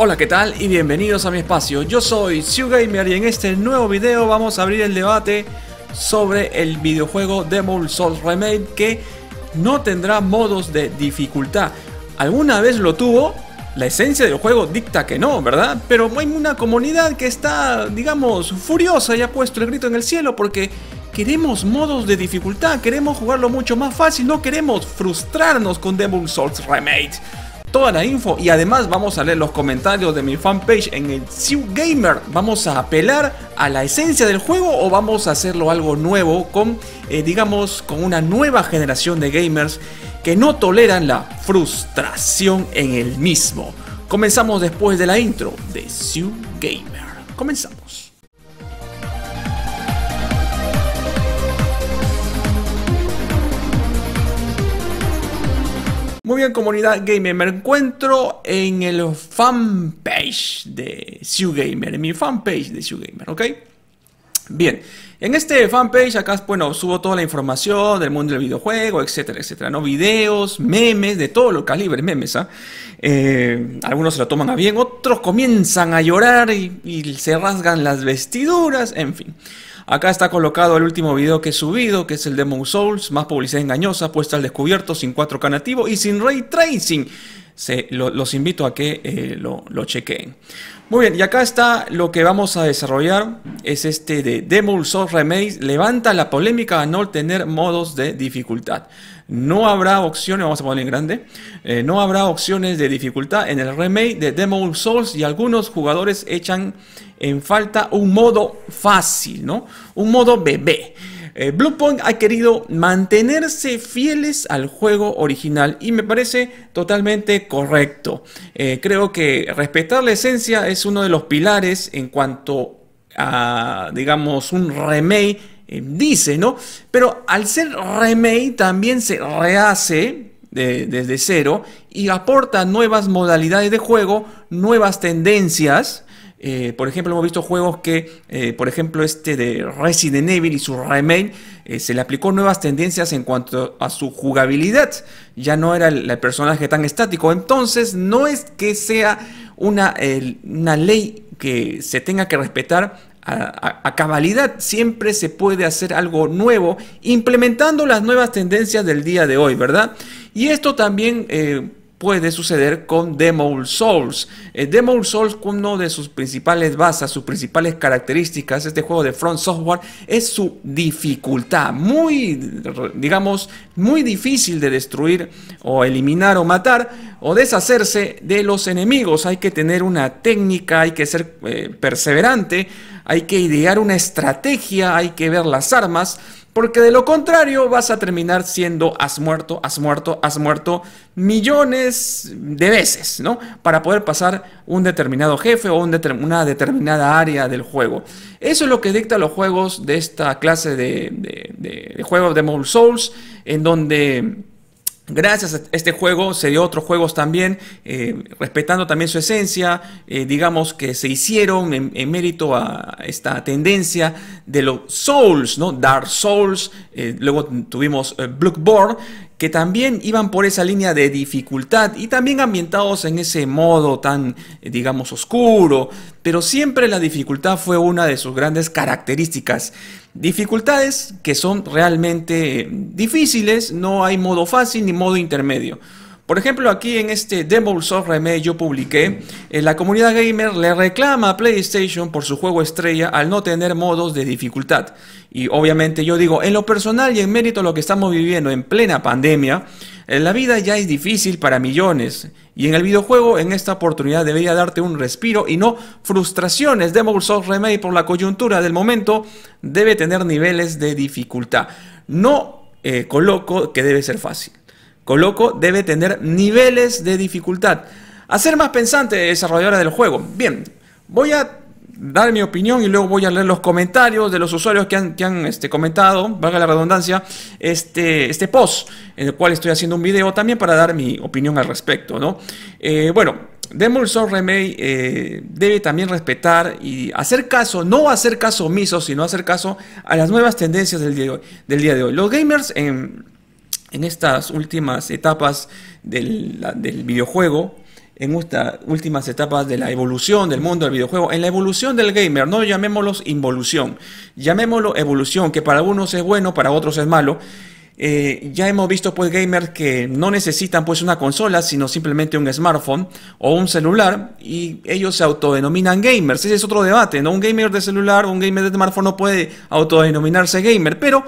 Hola, ¿qué tal? Y bienvenidos a mi espacio. Yo soy Gamer y en este nuevo video vamos a abrir el debate sobre el videojuego Demon Souls Remake que no tendrá modos de dificultad. ¿Alguna vez lo tuvo? La esencia del juego dicta que no, ¿verdad? Pero hay una comunidad que está, digamos, furiosa y ha puesto el grito en el cielo porque queremos modos de dificultad, queremos jugarlo mucho más fácil, no queremos frustrarnos con Demon Souls Remake toda la info y además vamos a leer los comentarios de mi fanpage en el Siu Gamer. Vamos a apelar a la esencia del juego o vamos a hacerlo algo nuevo con, eh, digamos, con una nueva generación de gamers que no toleran la frustración en el mismo. Comenzamos después de la intro de Siu Gamer. Comenzamos. Muy bien, comunidad gamer, me encuentro en el fanpage de Gamer, en mi fanpage de Gamer, ¿ok? Bien, en este fanpage acá, bueno, subo toda la información del mundo del videojuego, etcétera, etcétera, ¿no? Videos, memes, de todo lo calibre, memes, ¿ah? Eh, algunos se lo toman a bien, otros comienzan a llorar y se rasgan las vestiduras, en fin. Acá está colocado el último video que he subido, que es el Demon Souls, más publicidad engañosa, puesta al descubierto, sin 4K nativo y sin ray tracing. Los invito a que eh, lo, lo, chequeen. Muy bien, y acá está lo que vamos a desarrollar. Es este de Demon Souls Remake. Levanta la polémica a no tener modos de dificultad. No habrá opciones, vamos a poner en grande. Eh, no habrá opciones de dificultad en el remake de Demon Souls y algunos jugadores echan en falta un modo fácil, ¿no? Un modo bebé. Eh, Bluepoint ha querido mantenerse fieles al juego original y me parece totalmente correcto. Eh, creo que respetar la esencia es uno de los pilares en cuanto a, digamos, un remake eh, dice, ¿no? Pero al ser remake también se rehace desde cero y aporta nuevas modalidades de juego, nuevas tendencias eh, por ejemplo, hemos visto juegos que, eh, por ejemplo, este de Resident Evil y su remake, eh, se le aplicó nuevas tendencias en cuanto a su jugabilidad. Ya no era el, personaje tan estático. Entonces, no es que sea una, una ley que se tenga que respetar a, cabalidad. Siempre se puede hacer algo nuevo implementando las nuevas tendencias del día de hoy, ¿verdad? Y esto también puede suceder con Demon Souls. Eh, Demon Souls, uno de sus principales bases, sus principales características, este juego de Front Software, es su dificultad. Muy, digamos, muy difícil de destruir o eliminar o matar o deshacerse de los enemigos. Hay que tener una técnica, hay que ser eh, perseverante, hay que idear una estrategia, hay que ver las armas porque de lo contrario vas a terminar siendo has muerto, has muerto, has muerto millones de veces, ¿no? Para poder pasar un determinado jefe o una determinada área del juego. Eso es lo que dicta los juegos de esta clase de, de, de juegos de Mole Souls, en donde Gracias a este juego se dio otros juegos también, eh, respetando también su esencia, eh, digamos que se hicieron en, mérito a esta tendencia de los Souls, ¿no? Dark Souls, eh, luego tuvimos Bloodborne, que también iban por esa línea de dificultad y también ambientados en ese modo tan, digamos, oscuro, pero siempre la dificultad fue una de sus grandes características. Dificultades que son realmente difíciles, no hay modo fácil ni modo intermedio. Por ejemplo, aquí en este Demon Souls Remake yo publiqué, eh, la comunidad gamer le reclama a PlayStation por su juego estrella al no tener modos de dificultad. Y obviamente yo digo, en lo personal y en mérito a lo que estamos viviendo en plena pandemia, eh, la vida ya es difícil para millones. Y en el videojuego, en esta oportunidad, debería darte un respiro y no frustraciones. Souls Remake, por la coyuntura del momento, debe tener niveles de dificultad. No eh, coloco que debe ser fácil. Coloco debe tener niveles de dificultad. Hacer más pensante desarrolladora del juego. Bien, voy a dar mi opinión y luego voy a leer los comentarios de los usuarios que han, este, comentado, valga la redundancia, este, este post en el cual estoy haciendo un video también para dar mi opinión al respecto. ¿no? Eh, bueno, Demon Souls Remake eh, debe también respetar y hacer caso, no hacer caso omiso, sino hacer caso a las nuevas tendencias del día de hoy. Del día de hoy. Los gamers en en estas últimas etapas del, videojuego, en estas últimas etapas de la evolución del mundo del videojuego, en la evolución del gamer, no llamémoslo involución, llamémoslo evolución, que para algunos es bueno, para otros es malo. Eh, ya hemos visto pues gamers que no necesitan pues una consola, sino simplemente un smartphone o un celular y ellos se autodenominan gamers. Ese es otro debate, ¿no? Un gamer de celular un gamer de smartphone no puede autodenominarse gamer, pero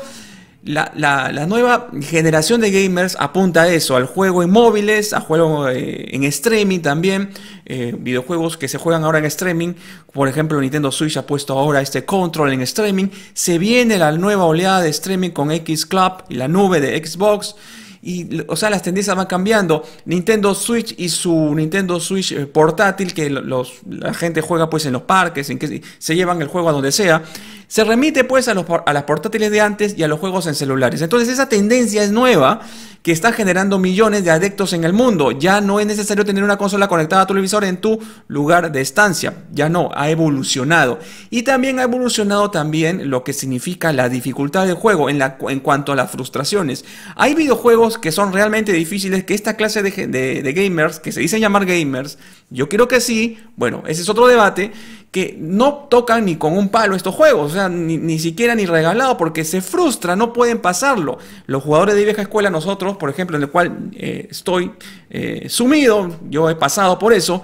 la, nueva generación de gamers apunta a eso, al juego en móviles, a juego eh, en streaming también, eh, videojuegos que se juegan ahora en streaming, por ejemplo Nintendo Switch ha puesto ahora este control en streaming, se viene la nueva oleada de streaming con X Club y la nube de Xbox. Y, o sea, las tendencias van cambiando. Nintendo Switch y su Nintendo Switch eh, portátil, que la gente juega pues en los parques, en que se llevan el juego a donde sea, se remite pues a, los, a las portátiles de antes y a los juegos en celulares. Entonces esa tendencia es nueva que está generando millones de adeptos en el mundo. Ya no es necesario tener una consola conectada a tu televisor en tu lugar de estancia. Ya no, ha evolucionado. Y también ha evolucionado también lo que significa la dificultad del juego en, cuanto a las frustraciones. Hay videojuegos que son realmente difíciles que esta clase de, de gamers, que se dicen llamar gamers, yo quiero que sí, bueno, ese es otro debate, que no tocan ni con un palo estos juegos, o sea, ni, siquiera ni regalado, porque se frustra, no pueden pasarlo. Los jugadores de vieja escuela, nosotros, por ejemplo, en el cual eh, estoy eh, sumido, yo he pasado por eso,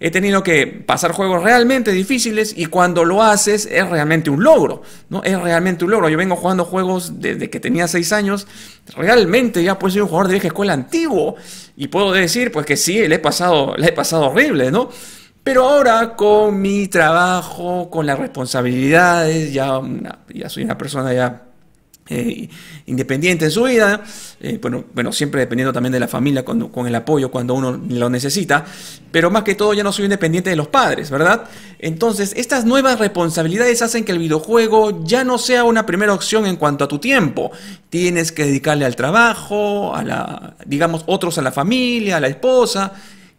he tenido que pasar juegos realmente difíciles y cuando lo haces es realmente un logro, ¿no? Es realmente un logro. Yo vengo jugando juegos desde que tenía 6 años, realmente ya pues soy un jugador de vieja escuela antiguo y puedo decir pues que sí, le he pasado, le he pasado horrible, ¿no? Pero ahora con mi trabajo, con las responsabilidades, ya, soy una persona ya eh, independiente en su vida, eh, bueno, bueno, siempre dependiendo también de la familia con, con, el apoyo cuando uno lo necesita, pero más que todo ya no soy independiente de los padres, ¿verdad? Entonces, estas nuevas responsabilidades hacen que el videojuego ya no sea una primera opción en cuanto a tu tiempo. Tienes que dedicarle al trabajo, a la, digamos, otros a la familia, a la esposa,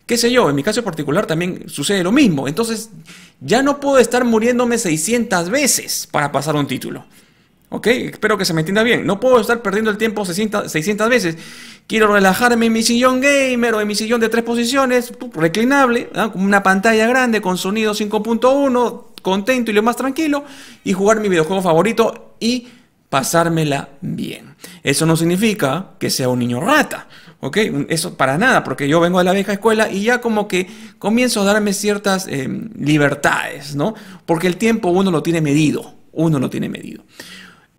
qué sé yo, en mi caso particular también sucede lo mismo. Entonces, ya no puedo estar muriéndome 600 veces para pasar un título. ¿Ok? Espero que se me entienda bien. No puedo estar perdiendo el tiempo 600, 600 veces. Quiero relajarme en mi sillón gamer o en mi sillón de tres posiciones, reclinable, con una pantalla grande, con sonido 5.1, contento y lo más tranquilo, y jugar mi videojuego favorito y pasármela bien. Eso no significa que sea un niño rata. ¿Ok? Eso para nada, porque yo vengo de la vieja escuela y ya como que comienzo a darme ciertas em, libertades, ¿no? Porque el tiempo uno lo tiene medido, uno lo tiene medido.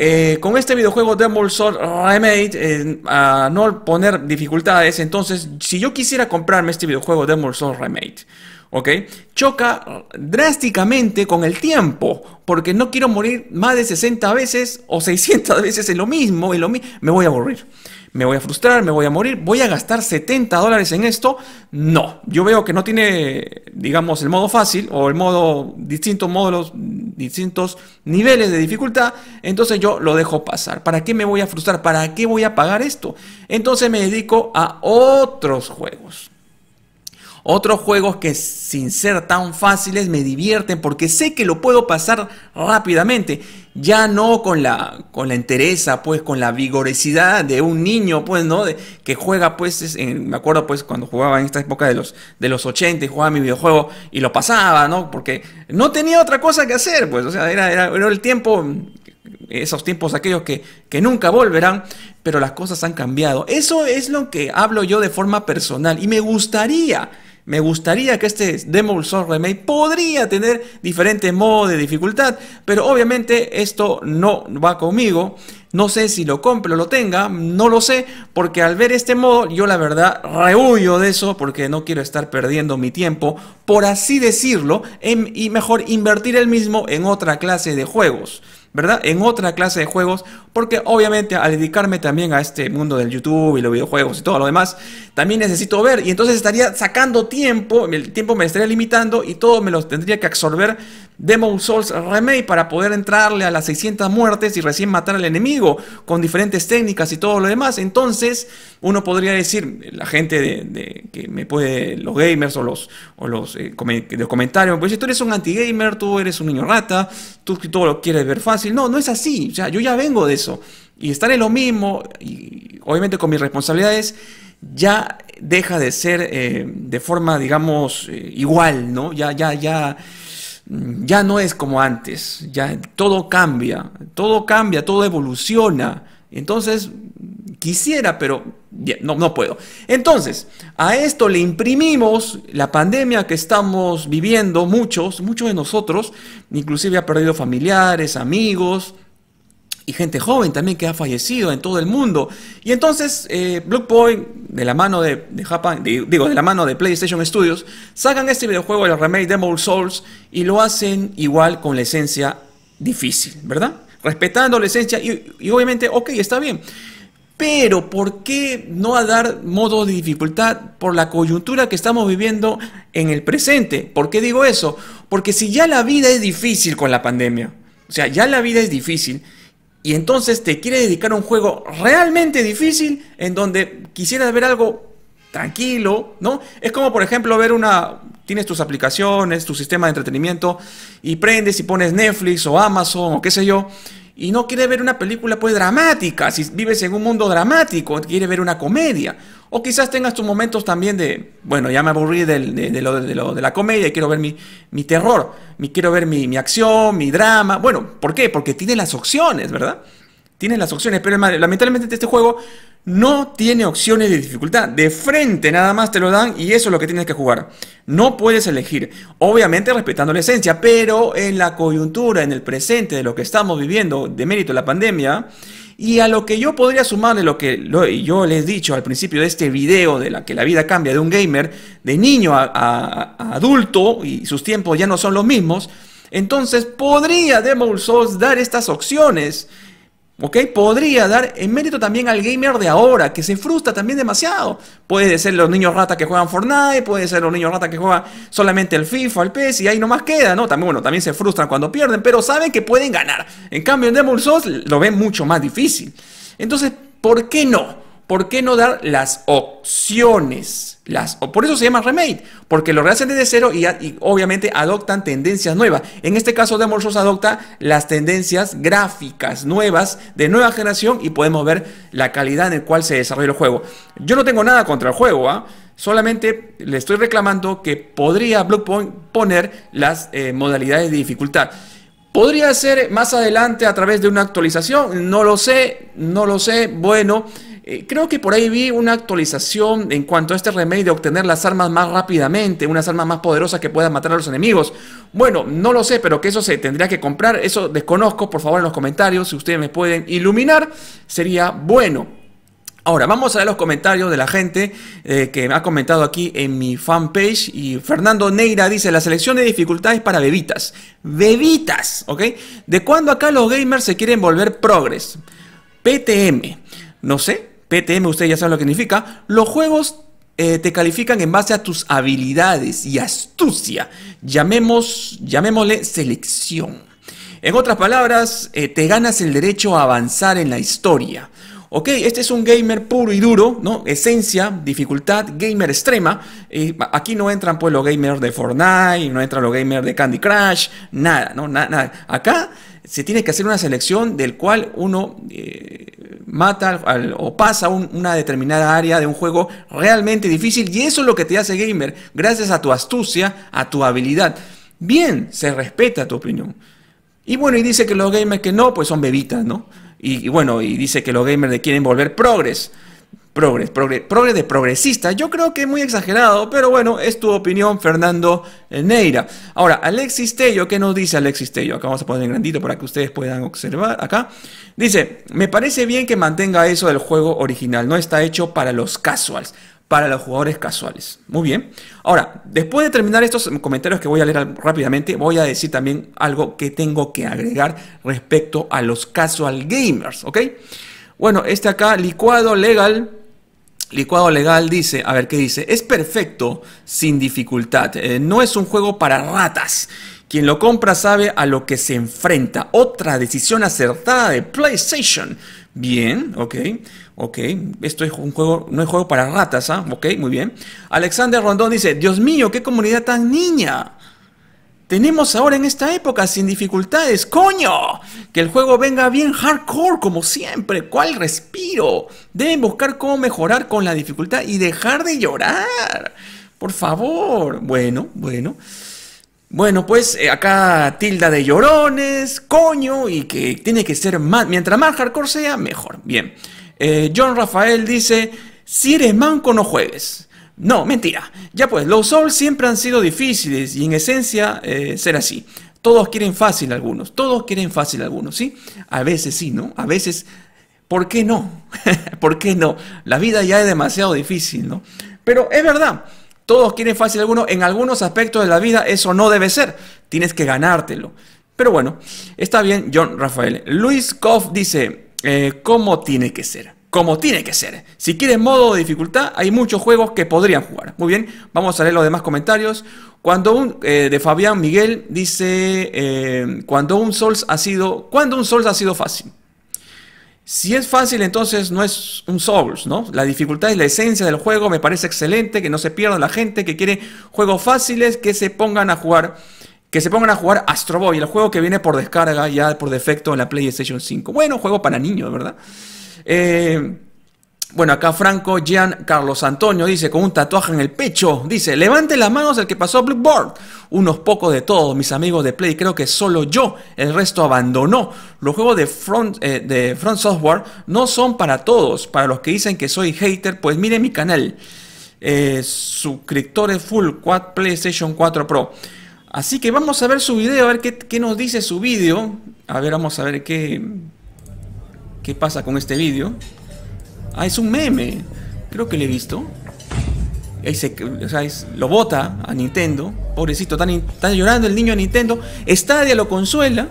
Eh, con este videojuego Demon Soul Remade, eh, a no poner dificultades, entonces, si yo quisiera comprarme este videojuego Demon Soul Remade, ¿ok? Choca drásticamente con el tiempo, porque no quiero morir más de 60 veces o 600 veces en lo mismo, en lo mismo, me voy a aburrir me voy a frustrar, me voy a morir, voy a gastar 70 dólares en esto. No, yo veo que no tiene, digamos, el modo fácil o el modo, distintos módulos, distintos niveles de dificultad, entonces yo lo dejo pasar. ¿Para qué me voy a frustrar? ¿Para qué voy a pagar esto? Entonces me dedico a otros juegos. Otros juegos que sin ser tan fáciles me divierten porque sé que lo puedo pasar rápidamente. Ya no con la, con la entereza, pues con la vigorosidad de un niño, pues, ¿no? De, que juega, pues, me acuerdo, pues, cuando jugaba en esta época de los, de los 80 y jugaba mi videojuego y lo pasaba, ¿no? Porque no tenía otra cosa que hacer, pues, o sea, era, era, era el tiempo esos tiempos aquellos que, que, nunca volverán, pero las cosas han cambiado. Eso es lo que hablo yo de forma personal y me gustaría me gustaría que este Demon Souls Remake podría tener diferentes modos de dificultad, pero obviamente esto no va conmigo. No sé si lo compre o lo tenga, no lo sé, porque al ver este modo yo la verdad rehuyo de eso porque no quiero estar perdiendo mi tiempo, por así decirlo, y mejor invertir el mismo en otra clase de juegos. ¿verdad? En otra clase de juegos, porque obviamente al dedicarme también a este mundo del YouTube y los videojuegos y todo lo demás, también necesito ver y entonces estaría sacando tiempo, el tiempo me estaría limitando y todo me lo tendría que absorber Demon Souls Remake para poder entrarle a las 600 muertes y recién matar al enemigo con diferentes técnicas y todo lo demás. Entonces, uno podría decir, la gente de, que me puede, los gamers o los, o los eh, de comentarios, pues tú eres un anti-gamer, tú eres un niño rata, tú todo lo quieres ver fácil. No, no es así. O sea, yo ya vengo de eso. Y estar en lo mismo, y obviamente con mis responsabilidades, ya deja de ser eh, de forma, digamos, eh, igual, ¿no? Ya, ya, ya, ya no es como antes, ya todo cambia, todo cambia, todo evoluciona. Entonces, quisiera, pero no, no puedo. Entonces, a esto le imprimimos la pandemia que estamos viviendo, muchos, muchos de nosotros, inclusive ha perdido familiares, amigos, y gente joven también que ha fallecido en todo el mundo. Y entonces eh, Point, de la mano de, Japan, digo, de la mano de PlayStation Studios, sacan este videojuego, el remake Demon Souls, y lo hacen igual con la esencia difícil, ¿verdad? Respetando la esencia y, obviamente, ok, está bien. Pero ¿por qué no dar modo de dificultad por la coyuntura que estamos viviendo en el presente? ¿Por qué digo eso? Porque si ya la vida es difícil con la pandemia, o sea, ya la vida es difícil, y entonces te quiere dedicar a un juego realmente difícil en donde quisieras ver algo tranquilo, ¿no? Es como por ejemplo ver una, tienes tus aplicaciones, tu sistema de entretenimiento y prendes y pones Netflix o Amazon o qué sé yo y no quiere ver una película pues dramática, si vives en un mundo dramático, quiere ver una comedia. O quizás tengas tus momentos también de, bueno, ya me aburrí de, lo, de, la comedia y quiero ver mi, mi terror, mi, quiero ver mi, mi acción, mi drama. Bueno, ¿por qué? Porque tiene las opciones, ¿verdad? Tiene las opciones, pero lamentablemente este juego no tiene opciones de dificultad. De frente nada más te lo dan y eso es lo que tienes que jugar. No puedes elegir. Obviamente respetando la esencia, pero en la coyuntura, en el presente de lo que estamos viviendo, de mérito de la pandemia, y a lo que yo podría sumarle lo que yo les he dicho al principio de este video, de la que la vida cambia de un gamer, de niño a, adulto, y sus tiempos ya no son los mismos, entonces podría Demon Souls dar estas opciones. ¿Ok? Podría dar en mérito también al gamer de ahora, que se frustra también demasiado. Puede ser los niños rata que juegan Fortnite, puede ser los niños rata que juegan solamente el FIFA, el PES, y ahí nomás queda, ¿no? También, bueno, también se frustran cuando pierden, pero saben que pueden ganar. En cambio, en Demon lo ven mucho más difícil. Entonces, ¿por qué no? ¿Por qué no dar las opciones? Las, por eso se llama remake, porque lo rehacen desde cero y, obviamente adoptan tendencias nuevas. En este caso, Demon Souls adopta las tendencias gráficas nuevas de nueva generación y podemos ver la calidad en la cual se desarrolla el juego. Yo no tengo nada contra el juego, ¿ah? solamente le estoy reclamando que podría Bloodpoint poner las eh, modalidades de dificultad. ¿Podría ser más adelante a través de una actualización? No lo sé, no lo sé. Bueno. Eh, creo que por ahí vi una actualización en cuanto a este remake de obtener las armas más rápidamente, unas armas más poderosas que puedan matar a los enemigos. Bueno, no lo sé, pero que eso se tendría que comprar, eso desconozco, por favor en los comentarios, si ustedes me pueden iluminar, sería bueno. Ahora, vamos a ver los comentarios de la gente eh, que me ha comentado aquí en mi fanpage. Y Fernando Neira dice, la selección de dificultades para bebitas. Bebitas, ¿ok? ¿De cuándo acá los gamers se quieren volver progres? PTM. No sé, PTM, usted ya sabe lo que significa, los juegos eh, te califican en base a tus habilidades y astucia. Llamemos, llamémosle selección. En otras palabras, eh, te ganas el derecho a avanzar en la historia. Ok, este es un gamer puro y duro, ¿no? Esencia, dificultad, gamer extrema. aquí no entran pues los gamers de Fortnite, no entran los gamers de Candy Crush, nada, ¿no? nada. Acá se tiene que hacer una selección del cual uno eh, mata o pasa una determinada área de un juego realmente difícil y eso es lo que te hace gamer, gracias a tu astucia, a tu habilidad. Bien, se respeta tu opinión. Y bueno, y dice que los gamers que no, pues son bebitas, ¿no? Y, bueno, y dice que los gamers le quieren volver progres. Progres, de progresista. Yo creo que es muy exagerado, pero bueno, es tu opinión, Fernando Neira. Ahora, Alexis Tello, ¿qué nos dice Alexis Tello? Acá vamos a poner en grandito para que ustedes puedan observar acá. Dice, me parece bien que mantenga eso del juego original, no está hecho para los casuals para los jugadores casuales. Muy bien. Ahora, después de terminar estos comentarios que voy a leer rápidamente, voy a decir también algo que tengo que agregar respecto a los casual gamers, ¿ok? Bueno, este acá, licuado legal. Licuado legal dice, a ver qué dice, es perfecto sin dificultad, eh, no es un juego para ratas. Quien lo compra sabe a lo que se enfrenta. Otra decisión acertada de PlayStation. Bien, ok. Ok, esto es un juego, no es juego para ratas, ¿ah? Ok, muy bien. Alexander Rondón dice, Dios mío, qué comunidad tan niña. Tenemos ahora en esta época sin dificultades. ¡Coño! Que el juego venga bien hardcore como siempre. ¿Cuál respiro? Deben buscar cómo mejorar con la dificultad y dejar de llorar. Por favor. Bueno, bueno. Bueno, pues eh, acá tilda de llorones, coño, y que tiene que ser más, mientras más hardcore sea, mejor. Bien. Eh, John Rafael dice, si eres manco no juegues. No, mentira. Ya pues, los Souls siempre han sido difíciles y en esencia eh, ser así. Todos quieren fácil algunos, todos quieren fácil algunos, ¿sí? A veces sí, ¿no? A veces, ¿por qué no? ¿Por qué no? La vida ya es demasiado difícil, ¿no? Pero es verdad, todos quieren fácil algunos, en algunos aspectos de la vida eso no debe ser, tienes que ganártelo. Pero bueno, está bien, John Rafael. Luis Koff dice, eh, ¿cómo tiene que ser? Como tiene que ser. Si quieren modo de dificultad, hay muchos juegos que podrían jugar. Muy bien, vamos a leer los demás comentarios. Cuando un, eh, de Fabián Miguel dice, eh, cuando un Souls ha sido, cuando un Souls ha sido fácil. Si es fácil, entonces no es un Souls, ¿no? La dificultad es la esencia del juego, me parece excelente, que no se pierda la gente que quiere juegos fáciles, que se pongan a jugar, que se pongan a jugar Astro Boy, el juego que viene por descarga ya por defecto en la PlayStation 5. Bueno, juego para niños, ¿verdad? Eh, bueno, acá Franco Gian Carlos Antonio dice con un tatuaje en el pecho, dice, levante las manos el que pasó Blackboard. Unos pocos de todos, mis amigos de Play, creo que solo yo, el resto abandonó. Los juegos de Front, eh, Software no son para todos. Para los que dicen que soy hater, pues miren mi canal. Eh, suscriptores full PlayStation 4 Pro. Así que vamos a ver su video, a ver qué, qué nos dice su video. A ver, vamos a ver qué, ¿Qué pasa con este vídeo? Ah, es un meme. Creo que lo he visto. o sea, lo bota a Nintendo. Pobrecito, está, llorando el niño a Nintendo. Stadia lo consuela,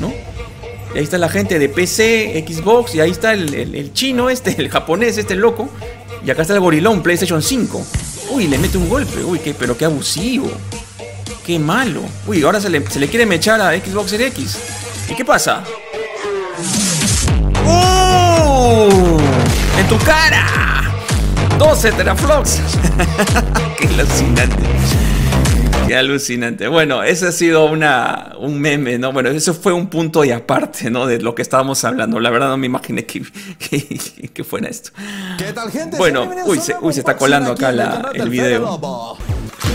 ¿no? Y ahí está la gente de PC, Xbox, y ahí está el, chino este, el japonés este loco. Y acá está el gorilón, PlayStation 5. Uy, le mete un golpe. Uy, qué, pero qué abusivo. Qué malo. Uy, ahora se le, se le quiere mechar a Xbox Series X. ¿Y qué pasa? ¡En tu cara! 12 teraflops. ¡Qué alucinante! Qué alucinante. Bueno, ese ha sido una, un meme, ¿no? Bueno, eso fue un punto y aparte, ¿no? De lo que estábamos hablando. La verdad no me imaginé que, que, fuera esto. ¿Qué tal, gente? Bueno, uy se, uy, se está colando acá la, el video.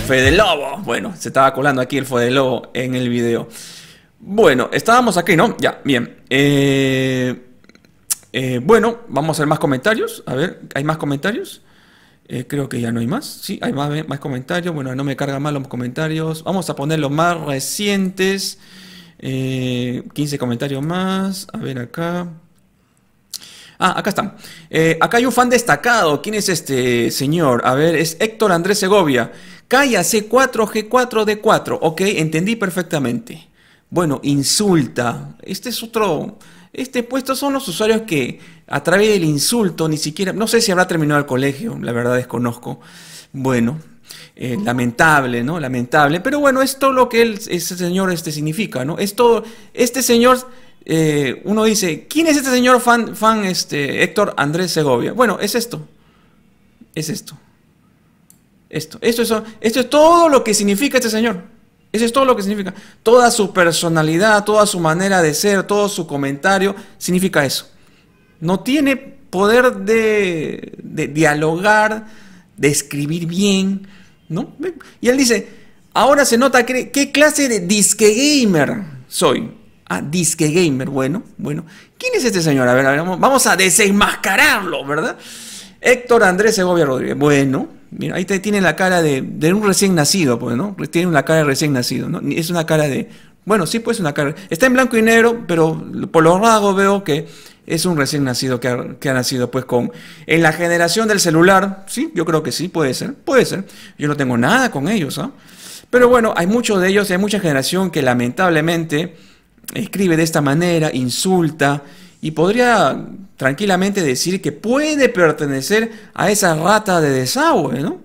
Fede Lobo. Bueno, se estaba colando aquí el Fede Lobo en el video. Bueno, estábamos aquí, ¿no? Ya, bien. Eh... Eh, bueno, vamos a ver más comentarios. A ver, ¿hay más comentarios? Eh, creo que ya no hay más. Sí, hay más, más comentarios. Bueno, no me carga mal los comentarios. Vamos a poner los más recientes. 15 eh, comentarios más. A ver acá. Ah, acá están. acá hay un fan destacado. ¿Quién es este señor? A ver, es Héctor Andrés Segovia. Calla C4G4D4. Ok, entendí perfectamente. Bueno, insulta. Este es otro este puesto son los usuarios que a través del insulto, ni siquiera, no sé si habrá terminado el colegio, la verdad desconozco. Bueno, eh, lamentable, ¿no? Lamentable. Pero bueno, es todo lo que ese señor este significa, ¿no? Es todo, este señor, eh, uno dice, ¿quién es este señor fan, fan este, Héctor Andrés Segovia? Bueno, es esto. Es esto. Esto. Esto es, esto es todo lo que significa este señor. Eso es todo lo que significa. Toda su personalidad, toda su manera de ser, todo su comentario, significa eso. No tiene poder de, dialogar, de escribir bien, ¿no? Y él dice, ahora se nota que, qué clase de disque gamer soy. Ah, disque gamer, bueno, bueno. ¿Quién es este señor? A ver, a ver vamos a desenmascararlo, ¿verdad? Héctor Andrés Segovia Rodríguez. Bueno, Mira, ahí te, tiene la cara de, un recién nacido, pues, ¿no? Tiene una cara de recién nacido, ¿no? Es una cara de... Bueno, sí, pues una cara... Está en blanco y negro, pero por los rasgos veo que es un recién nacido que ha, nacido, pues, con... En la generación del celular, sí, yo creo que sí, puede ser, puede ser. Yo no tengo nada con ellos, ¿ah? Pero bueno, hay muchos de ellos, hay mucha generación que lamentablemente escribe de esta manera, insulta, y podría tranquilamente decir que puede pertenecer a esa rata de desagüe, ¿no?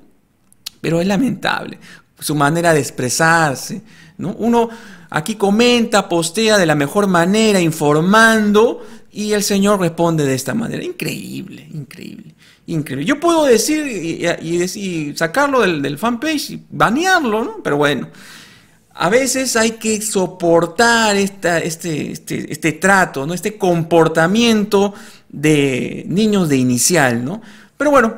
Pero es lamentable su manera de expresarse, ¿no? Uno aquí comenta, postea de la mejor manera, informando, y el Señor responde de esta manera. Increíble, increíble, increíble. Yo puedo decir y, sacarlo del, del fanpage y banearlo, ¿no? Pero bueno, a veces hay que soportar este, este, este, trato, ¿no? este comportamiento de niños de inicial, ¿no? Pero bueno,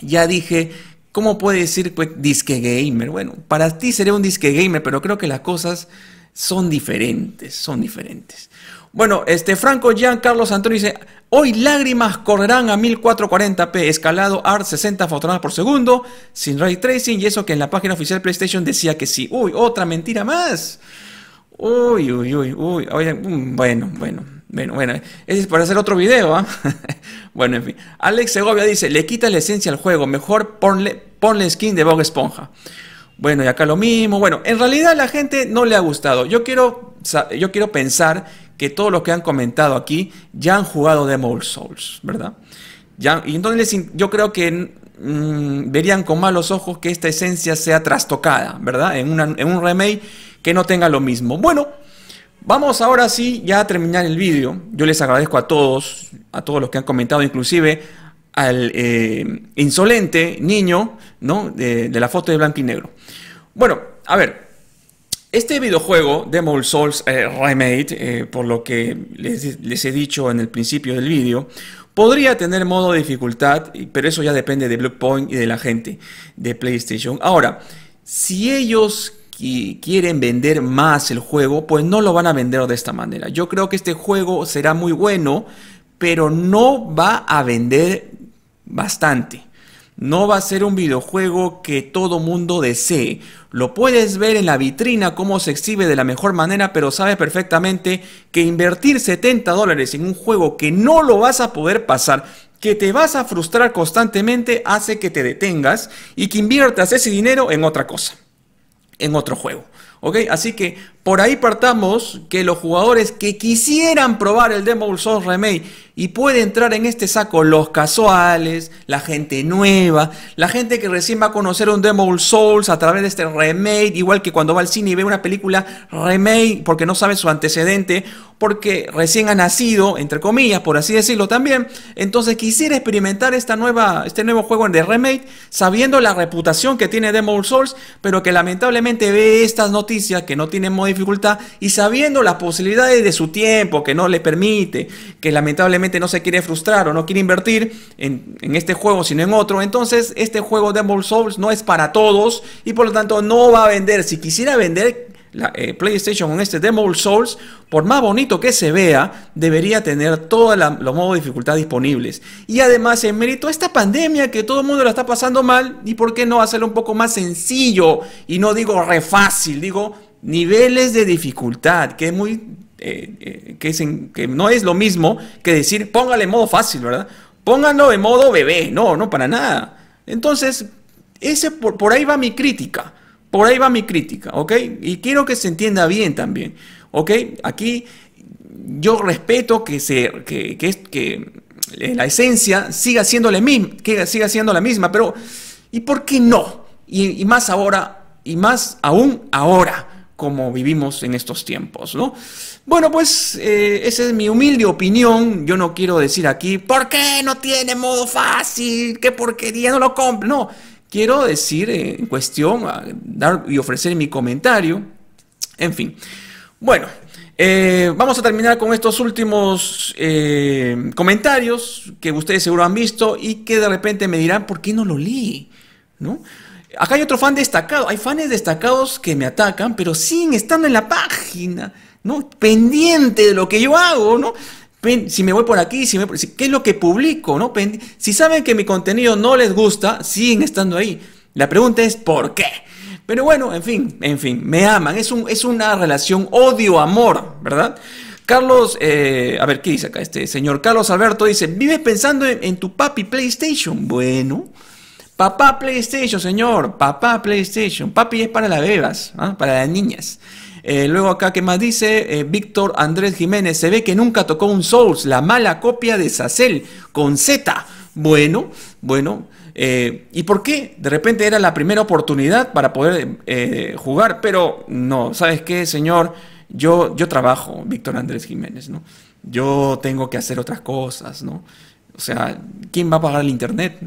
ya dije, ¿cómo puede decir disque gamer? Bueno, para ti seré un disque gamer, pero creo que las cosas son diferentes, son diferentes. Bueno, este Franco Jean Carlos Antonio dice, hoy lágrimas correrán a 1440p, escalado ART 60 fotogramas por segundo, sin ray tracing, y eso que en la página oficial PlayStation decía que sí. Uy, otra mentira más. Uy, uy, uy, uy. Mm, bueno, bueno, bueno, bueno. Ese es para hacer otro video, ¿ah? bueno, en fin. Alex Segovia dice, le quita la esencia al juego, mejor ponle, ponle skin de Bob Esponja. Bueno, y acá lo mismo. Bueno, en realidad a la gente no le ha gustado. Yo quiero, yo quiero pensar que todos los que han comentado aquí ya han jugado Demon Souls, ¿verdad? Ya, y entonces yo creo que mm, verían con malos ojos que esta esencia sea trastocada, ¿verdad? En, en un remake que no tenga lo mismo. Bueno, vamos ahora sí ya a terminar el vídeo. Yo les agradezco a todos, a todos los que han comentado, inclusive al eh, insolente niño, ¿no? De, la foto de blanco y negro. Bueno, a ver, este videojuego, Demon Souls eh, Remade, eh, por lo que les, he dicho en el principio del vídeo, podría tener modo de dificultad, pero eso ya depende de Point y de la gente de PlayStation. Ahora, si ellos quieren vender más el juego, pues no lo van a vender de esta manera. Yo creo que este juego será muy bueno, pero no va a vender bastante. No va a ser un videojuego que todo mundo desee. Lo puedes ver en la vitrina cómo se exhibe de la mejor manera, pero sabes perfectamente que invertir 70 dólares en un juego que no lo vas a poder pasar, que te vas a frustrar constantemente, hace que te detengas y que inviertas ese dinero en otra cosa, en otro juego. ¿Ok? Así que por ahí partamos que los jugadores que quisieran probar el Demon Souls Remake y puede entrar en este saco los casuales, la gente nueva, la gente que recién va a conocer un Demon Souls a través de este remake, igual que cuando va al cine y ve una película remake porque no sabe su antecedente, porque recién ha nacido, entre comillas, por así decirlo también. Entonces quisiera experimentar esta nueva, este nuevo juego de remake, sabiendo la reputación que tiene Demon Souls, pero que lamentablemente ve estas noticias que no tienen modo dificultad y sabiendo las posibilidades de su tiempo que no le permite, que lamentablemente no se quiere frustrar o no quiere invertir en, este juego sino en otro, entonces este juego Demon Souls no es para todos y por lo tanto no va a vender. Si quisiera vender la, eh, PlayStation con este Demon Souls, por más bonito que se vea, debería tener todos los modos de dificultad disponibles. Y además, en mérito a esta pandemia que todo el mundo la está pasando mal, ¿y por qué no hacerlo un poco más sencillo? Y no digo re fácil, digo niveles de dificultad, que es muy eh, eh, que, que no es lo mismo que decir póngale en modo fácil, ¿verdad? Pónganlo en modo bebé, no, no para nada. Entonces, ese, por, ahí va mi crítica, por ahí va mi crítica, ¿ok? Y quiero que se entienda bien también, ¿ok? Aquí yo respeto que, se, que, que, la esencia siga siendo, la misma, que siga siendo la misma, pero ¿y por qué no? Y más ahora, y más aún ahora, como vivimos en estos tiempos, ¿no? Bueno, pues eh, esa es mi humilde opinión. Yo no quiero decir aquí, ¿por qué no tiene modo fácil? ¿Qué porquería no lo compro? No, quiero decir eh, en cuestión, dar y ofrecer mi comentario. En fin, bueno, eh, vamos a terminar con estos últimos comentarios que ustedes seguro han visto y que de repente me dirán, ¿por qué no lo leí? ¿No? Acá hay otro fan destacado. Hay fans destacados que me atacan, pero siguen estando en la página. ¿no? Pendiente de lo que yo hago, ¿no? Si me voy por aquí, si me, ¿qué es lo que publico, ¿no? Si saben que mi contenido no les gusta, siguen estando ahí. La pregunta es ¿por qué? Pero bueno, en fin, en fin, me aman. Es, un, es una relación odio-amor, ¿verdad? Carlos, eh, a ver, ¿qué dice acá este señor? Carlos Alberto dice, vives pensando en, tu papi PlayStation. Bueno, papá PlayStation, señor, papá PlayStation. Papi es para las bebas, ¿ah? para las niñas. Eh, luego acá, ¿qué más dice? Eh, Víctor Andrés Jiménez, se ve que nunca tocó un Souls, la mala copia de Sacel con Z. Bueno, bueno. Eh, ¿Y por qué? De repente era la primera oportunidad para poder jugar, pero no, ¿sabes qué, señor? Yo, yo trabajo, Víctor Andrés Jiménez, ¿no? Yo tengo que hacer otras cosas, ¿no? O sea, ¿quién va a pagar el internet?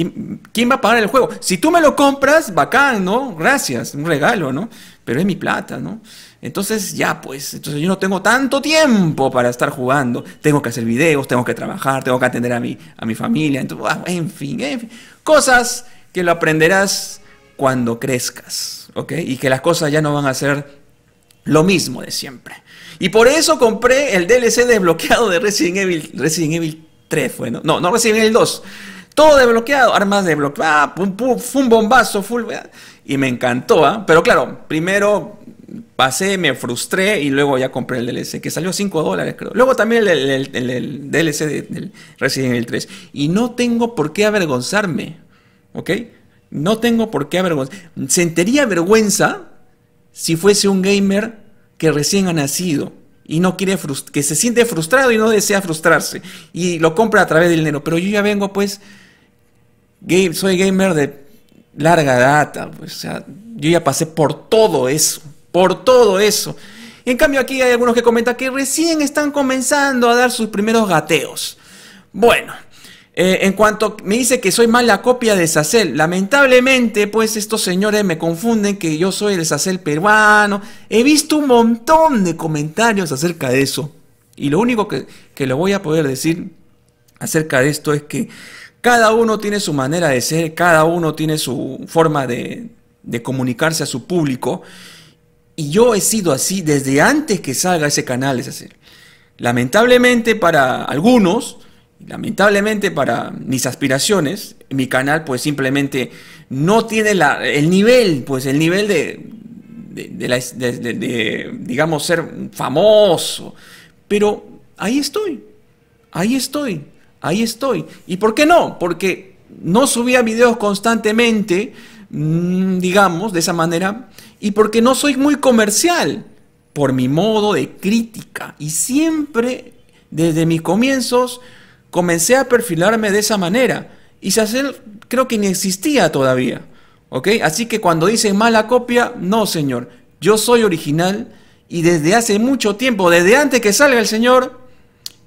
¿Quién, ¿quién va a pagar el juego? Si tú me lo compras, bacán, ¿no? Gracias, un regalo, ¿no? Pero es mi plata, ¿no? Entonces ya pues, entonces yo no tengo tanto tiempo para estar jugando, tengo que hacer videos, tengo que trabajar, tengo que atender a mi, a mi familia, entonces, ah, en, fin, en fin, cosas que lo aprenderás cuando crezcas, ¿ok? Y que las cosas ya no van a ser lo mismo de siempre. Y por eso compré el DLC desbloqueado de Resident Evil, Resident Evil 3 fue, ¿no? No, no Resident Evil 2. Todo desbloqueado, armas desbloqueadas, ah, fue un bombazo, full, y me encantó, ¿ah? Pero claro, primero pasé, me frustré y luego ya compré el DLC, que salió 5 dólares, creo. Luego también el, DLC del Resident Evil 3. Y no tengo por qué avergonzarme, ¿ok? No tengo por qué avergonzarme. Sentiría vergüenza si fuese un gamer que recién ha nacido y no quiere que se siente frustrado y no desea frustrarse y lo compra a través del dinero. Pero yo ya vengo, pues, soy gamer de larga data, pues, o sea, yo ya pasé por todo eso por todo eso. En cambio aquí hay algunos que comentan que recién están comenzando a dar sus primeros gateos. Bueno, eh, en cuanto me dice que soy mala copia de Sacel, lamentablemente pues estos señores me confunden que yo soy el Sacel peruano. He visto un montón de comentarios acerca de eso. Y lo único que, que le voy a poder decir acerca de esto es que cada uno tiene su manera de ser, cada uno tiene su forma de, de comunicarse a su público. Y yo he sido así desde antes que salga ese canal, es así. Lamentablemente para algunos, lamentablemente para mis aspiraciones, mi canal pues simplemente no tiene la, el nivel, pues el nivel de, de, digamos, ser famoso. Pero ahí estoy, ahí estoy, ahí estoy. ¿Y por qué no? Porque no subía videos constantemente, mm, digamos, de esa manera y porque no soy muy comercial por mi modo de crítica. Y siempre, desde mis comienzos, comencé a perfilarme de esa manera. Y hacer creo que ni existía todavía. ¿Ok? Así que cuando dicen mala copia, no, señor. Yo soy original y desde hace mucho tiempo, desde antes que salga el señor,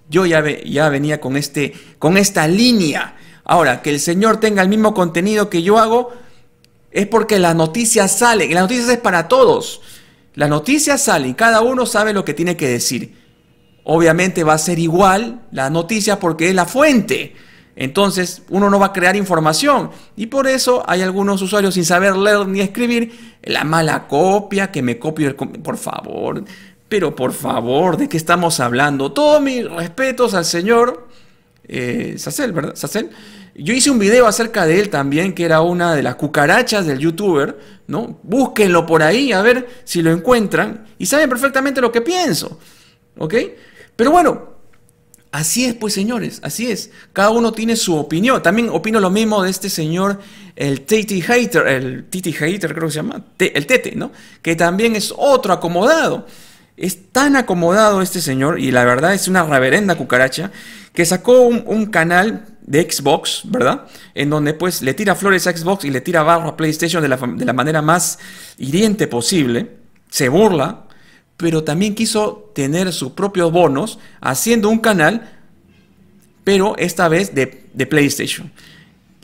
yo ya, ya venía con, este, con esta línea. Ahora, que el señor tenga el mismo contenido que yo hago, es porque las noticias salen, y las noticias es para todos. Las noticias salen, y cada uno sabe lo que tiene que decir. Obviamente va a ser igual la noticia porque es la fuente. Entonces uno no va a crear información. Y por eso hay algunos usuarios sin saber leer ni escribir. La mala copia, que me copio el... Por favor, pero por favor, ¿de qué estamos hablando? Todos mis respetos al señor eh, Sacel, ¿verdad? Sacel. Yo hice un video acerca de él también, que era una de las cucarachas del youtuber, ¿no? Búsquenlo por ahí a ver si lo encuentran y saben perfectamente lo que pienso, ¿ok? Pero bueno, así es pues señores, así es. Cada uno tiene su opinión. También opino lo mismo de este señor, el Titi Hater, el Titi Hater creo que se llama, el Tete, ¿no? Que también es otro acomodado. Es tan acomodado este señor y la verdad es una reverenda cucaracha que sacó un canal de Xbox, ¿verdad? En donde pues le tira flores a Xbox y le tira barro a PlayStation de la, de la manera más hiriente posible, se burla, pero también quiso tener sus propios bonos haciendo un canal, pero esta vez de, de PlayStation.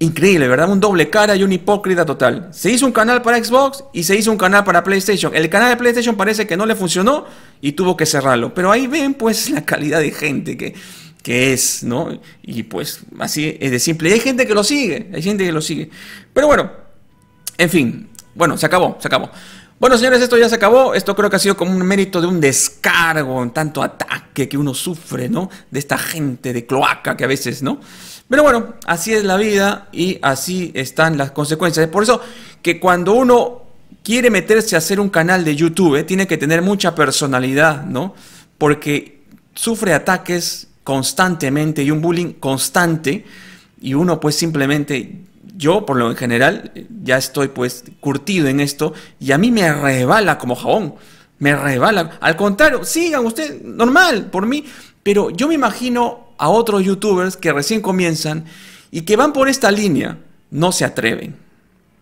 Increíble, ¿verdad? Un doble cara y un hipócrita total. Se hizo un canal para Xbox y se hizo un canal para PlayStation. El canal de PlayStation parece que no le funcionó y tuvo que cerrarlo. Pero ahí ven pues la calidad de gente que que es, ¿no? Y pues así es de simple. Y hay gente que lo sigue, hay gente que lo sigue. Pero bueno, en fin, bueno, se acabó, se acabó. Bueno, señores, esto ya se acabó. Esto creo que ha sido como un mérito de un descargo, en tanto ataque que uno sufre, ¿no? De esta gente de cloaca que a veces, ¿no? Pero bueno, así es la vida y así están las consecuencias. Por eso que cuando uno quiere meterse a hacer un canal de YouTube, tiene que tener mucha personalidad, ¿no? Porque sufre ataques constantemente y un bullying constante y uno pues simplemente yo por lo en general ya estoy pues curtido en esto y a mí me rebala como jabón, me rebala. Al contrario, sigan usted normal por mí, pero yo me imagino a otros youtubers que recién comienzan y que van por esta línea, no se atreven,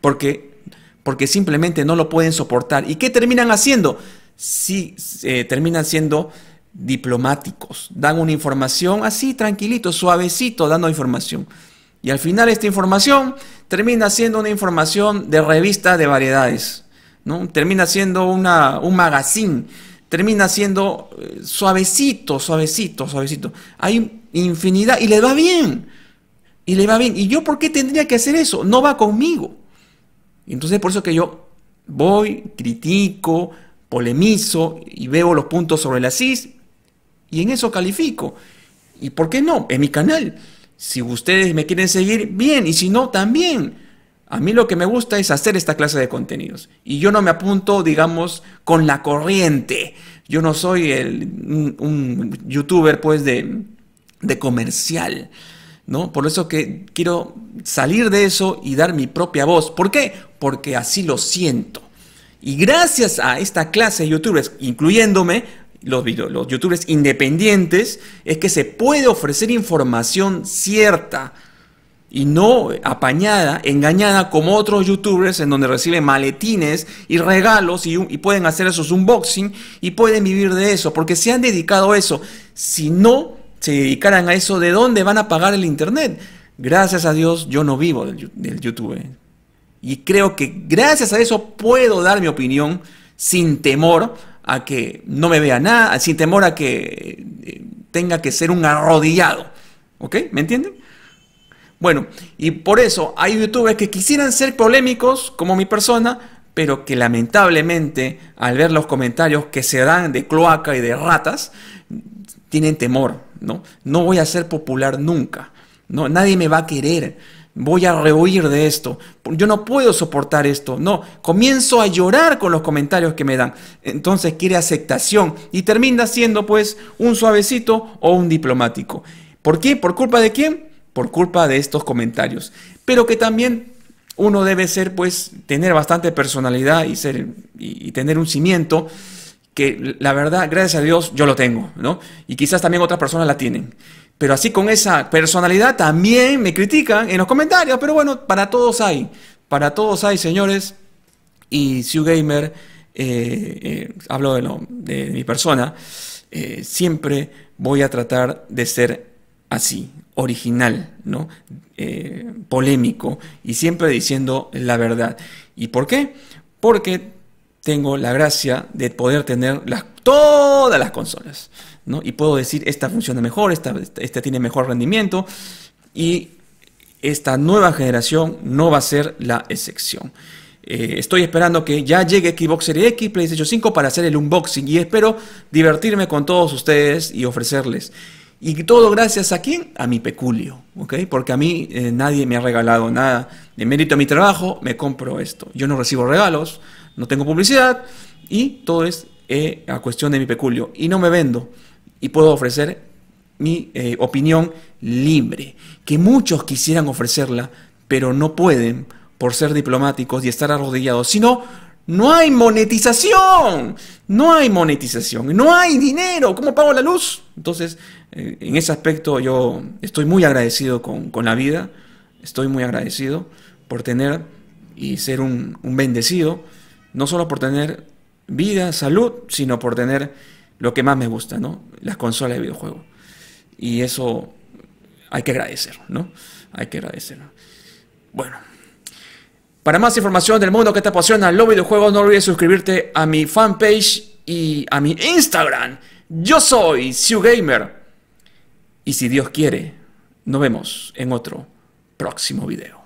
porque porque simplemente no lo pueden soportar. ¿Y qué terminan haciendo? Sí, eh, terminan siendo diplomáticos, dan una información así, tranquilito, suavecito, dando información. Y al final esta información termina siendo una información de revista de variedades, ¿no? Termina siendo una, un magazine, termina siendo eh, suavecito, suavecito, suavecito. Hay infinidad y le va bien. Y le va bien. ¿Y yo por qué tendría que hacer eso? No va conmigo. Entonces por eso que yo voy, critico, polemizo y veo los puntos sobre la CIS y en eso califico. ¿Y por qué no? En mi canal. Si ustedes me quieren seguir, bien, y si no, también. A mí lo que me gusta es hacer esta clase de contenidos. Y yo no me apunto, digamos, con la corriente. Yo no soy el, un, youtuber, pues, de, de comercial. ¿No? Por eso que quiero salir de eso y dar mi propia voz. ¿Por qué? Porque así lo siento. Y gracias a esta clase de youtubers, incluyéndome, los, los youtubers independientes, es que se puede ofrecer información cierta y no apañada, engañada como otros youtubers en donde reciben maletines y regalos y, pueden hacer esos unboxing y pueden vivir de eso, porque se han dedicado a eso. Si no se dedicaran a eso, ¿de dónde van a pagar el internet? Gracias a Dios yo no vivo del, del YouTube. Y creo que gracias a eso puedo dar mi opinión sin temor a que no me vea nada, sin temor a que eh, tenga que ser un arrodillado. ¿Ok? ¿Me entienden? Bueno, y por eso hay youtubers que quisieran ser polémicos como mi persona, pero que lamentablemente al ver los comentarios que se dan de cloaca y de ratas, tienen temor, ¿no? No voy a ser popular nunca, ¿no? Nadie me va a querer voy a rehuir de esto, yo no puedo soportar esto, no, comienzo a llorar con los comentarios que me dan, entonces quiere aceptación y termina siendo pues un suavecito o un diplomático. ¿Por qué? ¿Por culpa de quién? Por culpa de estos comentarios, pero que también uno debe ser pues tener bastante personalidad y ser y, tener un cimiento que la verdad, gracias a Dios, yo lo tengo, ¿no? Y quizás también otras personas la tienen. Pero así con esa personalidad también me critican en los comentarios. Pero bueno, para todos hay. Para todos hay, señores. Y Sue Gamer, eh, eh, hablo de, de, mi persona, eh, siempre voy a tratar de ser así, original, ¿no? polémico y siempre diciendo la verdad. ¿Y por qué? Porque tengo la gracia de poder tener las, todas las consolas. Y puedo decir, esta funciona mejor, esta, esta tiene mejor rendimiento y esta nueva generación no va a ser la excepción. Eh, estoy esperando que ya llegue Xbox Series X, PlayStation 5 para hacer el unboxing y espero divertirme con todos ustedes y ofrecerles. Y todo gracias a quién? A mi peculio, ¿ok? Porque a mí eh, nadie me ha regalado nada. De mérito a mi trabajo, me compro esto. Yo no recibo regalos, no tengo publicidad y todo es eh, a cuestión de mi peculio. Y no me vendo y puedo ofrecer mi eh, opinión libre, que muchos quisieran ofrecerla, pero no pueden por ser diplomáticos y estar arrodillados, sino no hay monetización, no hay monetización, no hay dinero, ¿cómo pago la luz? Entonces, eh, en ese aspecto yo estoy muy agradecido con, la vida, estoy muy agradecido por tener y ser un, un bendecido, no solo por tener vida, salud, sino por tener lo que más me gusta, ¿no? Las consolas de videojuegos. Y eso hay que agradecer, ¿no? Hay que agradecerlo. Bueno. Para más información del mundo que te apasiona los videojuegos, no olvides suscribirte a mi fanpage y a mi Instagram. Yo soy Siu Gamer. Y si Dios quiere, nos vemos en otro próximo video.